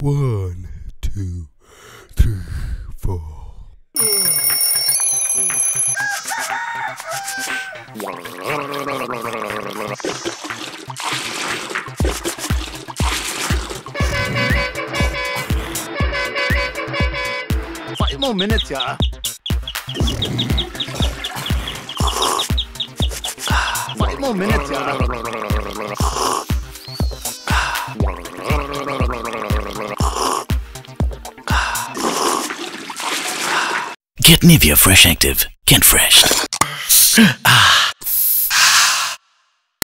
One, two, three, four. Five more minutes, yeah. Five more minutes, yeah. Get Nivea Fresh Active. Get fresh. ah.